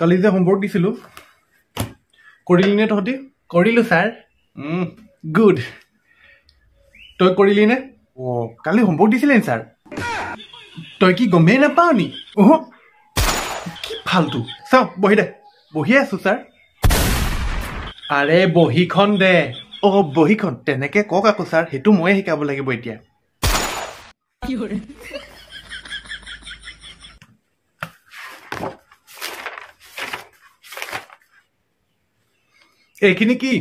কালি যে হোমৱৰ্ক দিছিলোঁ। কৰিলি নে তহঁতি? কৰিলোঁ ছাৰ। গুড তই কৰিলি নে? অঁ কালি হোমৱৰ্ক দিছিলে নি ছাৰ। তই কি গমেই নাপাৱ নি? অহ কি ফাল্টু চাওঁ বহি দে। বহিয়ে আছোঁ ছাৰ। আৰে বহীখন দে। অঁ বহীখন। তেনেকৈ কওক আকৌ ছাৰ। সেইটো ময়ে শিকাব লাগিব এতিয়া। এইখিনি কি?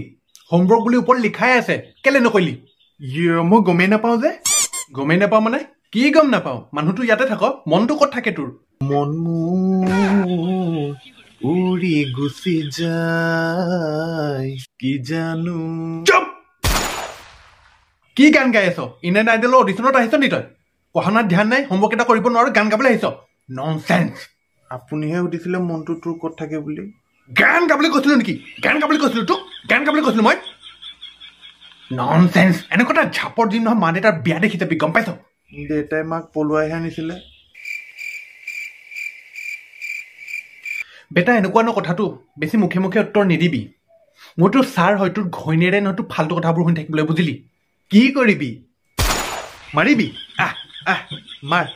হোমৱৰ্ক বুলি ওপৰত লিখাই আছে। কেলে নকৰিলি? ইয়ে, মই গমেই নাপাওঁ যে। গমেই নাপাওঁ মানে? কি গম নাপাওঁ? মানুহটো ইয়াতে থাক মনটো ক'ত থাকে তোৰ? মন উৰি গুচি যায় কি জানো? কি গান গাই আছ? ইণ্ডিয়ান আইডলৰ অডিশ্যনত আহিছ নি তই? পঢ়া শুনাত ধ্যান নাই হোমৱৰ্ক এটা কৰিব নোৱাৰো গান গাবলৈ আহিছ। নন চেন্স আপুনিহে সুধিছিলে মনটো তোৰ ক'ত থাকে বুলি? গান গাবলৈ কৈছিলো নেকি? গান গাবলৈ কৈছিলো তোক? গান গাবলৈ কৈছিলো মই? নন চেন্স এনেকুৱা এটা ঝাপৰ দিন নহয় মা দেউতাৰ বিয়া দেখি যাবি গম পাইছ? দেউতাই মাক পলুৱাইহে আনিছিলে। বেটা এনেকুৱা ন কথাটো? বেছি মুখে মুখে উত্তৰ নিদিবি। মোৰতো ছাৰ হয় তোৰ ঘৈণীয়েৰে নহয় তোৰ ফাল্টু কথাবোৰ শুনি থাকিবলৈ বুজিলি। কি কৰিবি? মাৰিবি? আহ আহ মাৰ।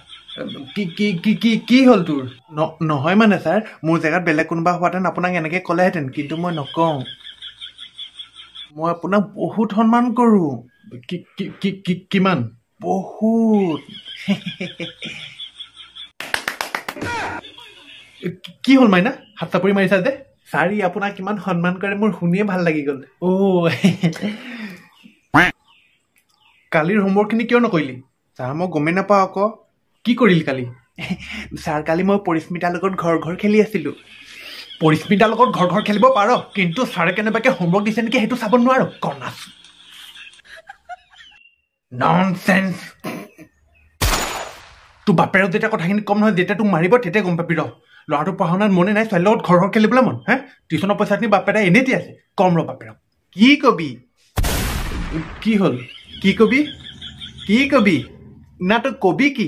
কি কি কি কি হ'ল তোৰ? ন- নহয় মানে ছাৰ মোৰ জেগাত বেলেগ কোনোবা হোৱাহেঁতেন আপোনাক এনেকৈ ক'লেহেঁতেন কিন্তু মই নকওঁ। মই আপোনাক বহুত সন্মান কৰোঁ। কিমান? বহুত। কি- হ'ল মাইনা? হাত চাপৰি মাৰিছা যে? ছাৰ আপোনাক কিমান সন্মান কৰে মোৰ শুনিয়ে ভাল লাগি গ'ল। অ' কালিৰ হোমৱৰ্কখিনি কিয় নকৰিলি? ছাৰ মই গমেই নাপাওঁ আকৌ। কি কৰিলি কালি? ছাৰ কালি মই পৰিস্মিতাৰ লগত ঘৰ ঘৰ খেলি আছিলোঁ। পৰিস্মিতাৰ লগত ঘৰ ঘৰ খেলিব পাৰ কিন্তু ছাৰে কেনেবাকে হোমৱৰ্ক দিছে নেকি সেইটো চাব নোৱাৰ কনাচ ননচেন্স তোৰ বাপেৰক যেতিয়া কথাখিনি কম নহয় যেতিয়া তোক মাৰিব তেতিয়া গম পাবি ৰ। ল'ৰাটোৰ পঢ়া শুনাত মনে নাই ছোৱালীৰ লগত ঘৰ ঘৰ খেলিবলৈ মন হে? টিউশ্যনৰ পইচাখিনি বাপেৰে এনেই দি আছে। কম ৰ বাপেৰক কি কবি? কি হ'ল? কি কবি? কি কবি? না তই কবি কি?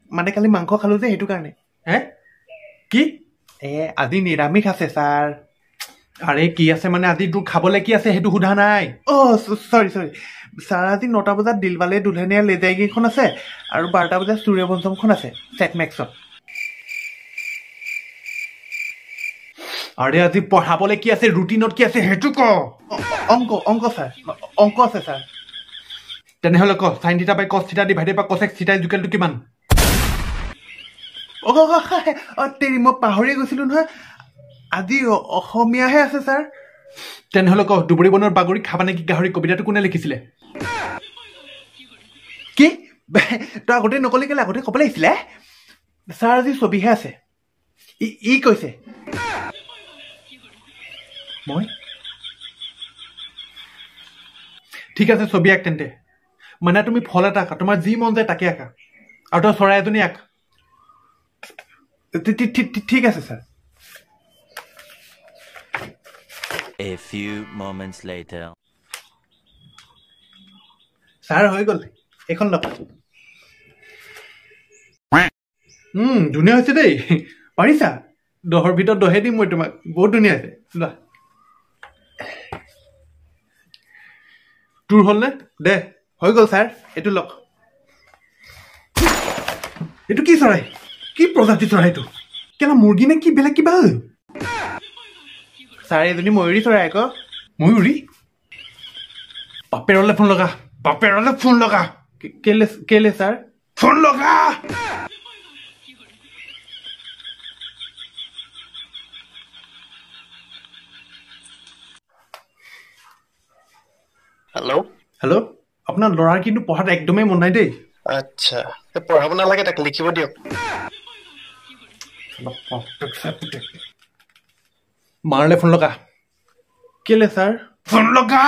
মানে কালি মাংস খালোঁ যে সেইটো কাৰণে। হে? কি? এ আজি নিৰামিষ আছে ছাৰ। আৰে কি আছে মানে? আজি তোৰ খাবলৈ কি আছে সেইটো সোধা নাই। অ' চৰি চৰি। ছাৰ আজি নটা বজাত দিলবালে দুলহেনীয়া লেজাইগীখন আছে আৰু বাৰটা বজাত সূৰ্যবংশমখন আছে চেটমেক্সত আৰে আজি পঢ়াবলৈ কি আছে ৰুটিনত কি আছে সেইটো ক। অংক অংক ছাৰ। অংক আছে ছাৰ। তেনেহ'লে ক চাইন থিতা বাই কচ থিতা ডিভাইডেড বা কচেক থিতা ইজুকেলটো কিমান? অ' অ' অ' অ' তেৰি মই পাহৰি গৈছিলোঁ নহয়। আজি অসমীয়াহে আছে ছাৰ। তেনেহ'লে ক দুবৰি বনৰ বাগৰি খাবা নেকি গাহৰি কবিতাটো কোনে লিখিছিলে? কি? তই আগতে নকলি কেলে? আগতে ক'ব লাগিছিলে ছাৰ আজি ছবিহে আছে। ই- কৈছে। মই? ঠিক আছে ছবি আঁক তেন্তে। মানে তুমি ফল এটা আঁকা। তোমাৰ যি মন যায় তাকে আঁকা। আৰু তই চৰাই এজনী আঁক। ঠিক আছে sir A few moments later. Sir হৈ গ'ল। এইখন লওক। ধুনীয়া হৈছে দেই। পাৰিছা? দহৰ ভিতৰত দহে দিম মই তোমাক। বহুত ধুনীয়া হৈছে। লোৱা তোৰ হ'লনে? দে হৈ গ'ল ছাৰ এইটো লওক। এইটো কি চৰাই? কি প্ৰজাতি চৰাই এইটো? কেলা মুৰ্গী নে কি বেলেগ কিবা? ছাৰ এজনী ময়ূৰী চৰাই আকৌ। ময়ূৰী? বাপেৰলৈ ফোন লগা। বাপেৰলৈ ফোন লগা। কেলে কেলে ছাৰ? ফোন লগা। হেল্ল' হেল্ল' আপোনাৰ ল'ৰাৰ কিন্তু পঢ়াত একদমেই মন নাই দেই। আচ্ছা। পঢ়াব নালাগে তাক লিখিব দিয়ক। মাৰলে ফোন লগা। কেলে ছাৰ? ফোন লগা?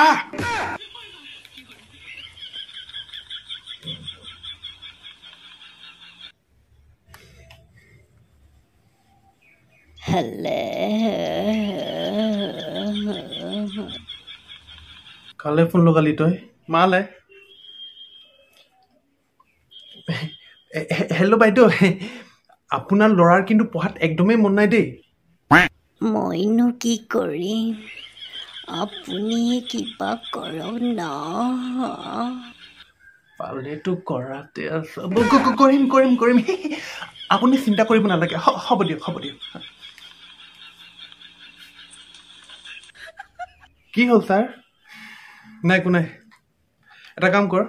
কালে ফোন লগালি তই? মালে। হেল্ল' বাইদেউ। আপোনাৰ ল'ৰাৰ কিন্তু পঢ়াত একদমেই মন নাই দেই। মইনো কি কৰিম? আপুনি কিবা কৰক ন? পালেতো কৰাতে কৰিম কৰিম কৰিম। আপুনি চিন্তা কৰিব নালাগে। হ'ব দিয়ক হ'ব দিয়ক। কি হ'ল ছাৰ? নাই একো নাই। এটা কাম কৰ।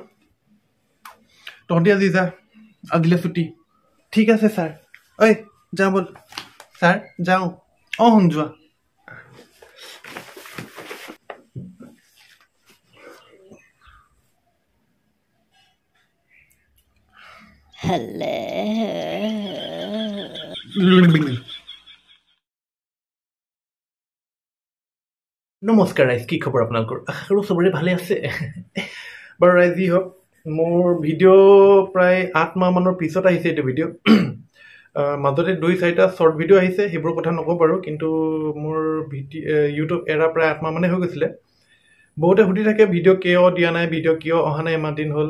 তহঁতি আজি যা। আজিলে ছুটি। ঠিক আছে ছাৰ। ঐ যাওঁ ব'ল। ছাৰ যাওঁ। অঁ শুন যোৱা নমস্কাৰ ৰাইজ কি খবৰ আপোনালোকৰ? আশা কৰোঁ চবৰে ভালে আছে। বাৰু ৰাইজ যি হওক মোৰ ভিডিঅ' প্ৰায় আঠ মাহ মানৰ পিছত আহিছে এইটো ভিডিঅ' মাজতে দুই চাৰিটা শ্বৰ্ট ভিডিঅ' আহিছে সেইবোৰৰ কথা নকওঁ বাৰু কিন্তু মোৰ ভিডি ইউটিউব এৰা প্ৰায় আঠ মাহ মানে হৈ গৈছিলে। বহুতে সুধি থাকে ভিডিঅ' কিয় দিয়া নাই ভিডিঅ' কিয় অহা নাই ইমান দিন হ'ল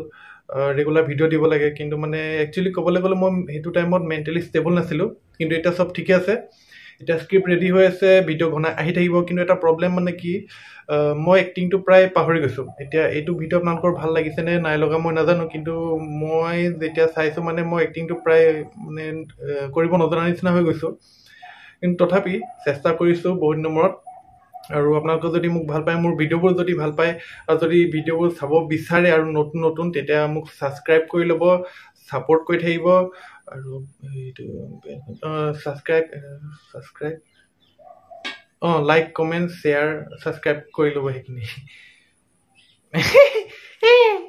ৰেগুলাৰ ভিডিঅ' দিব লাগে কিন্তু মানে একচুৱেলি ক'বলৈ গ'লে মই সেইটো টাইমত মেণ্টেলি ষ্টেবল নাছিলোঁ কিন্তু এতিয়া চব ঠিকে আছে। এতিয়া স্ক্ৰিপ্ট ৰেডি হৈ আছে ভিডিঅ' ঘনাই আহি থাকিব কিন্তু এটা প্ৰব্লেম মানে কি মই এক্টিংটো প্ৰায় পাহৰি গৈছোঁ। এতিয়া এইটো ভিডিঅ' আপোনালোকৰ ভাল লাগিছে নে নাই লগা মই নাজানো কিন্তু মই যেতিয়া চাইছোঁ মানে মই এক্টিংটো প্ৰায় মানে কৰিব নজনা নিচিনা হৈ গৈছোঁ। কিন্তু তথাপি চেষ্টা কৰিছোঁ বহুত দিনৰ মূৰত। আৰু আপোনালোকে যদি মোক ভাল পায় মোৰ ভিডিঅ'বোৰ যদি ভাল পায় আৰু যদি ভিডিঅ'বোৰ চাব বিচাৰে আৰু নতুন নতুন তেতিয়া মোক ছাবস্ক্ৰাইব কৰি ল'ব। ছাপৰ্ট কৰি থাকিব আৰু এইটো ছাবস্ক্ৰাইব ছাবস্ক্ৰাইব অঁ লাইক কমেণ্ট শ্বেয়াৰ ছাবস্ক্ৰাইব কৰি ল'ব সেইখিনি।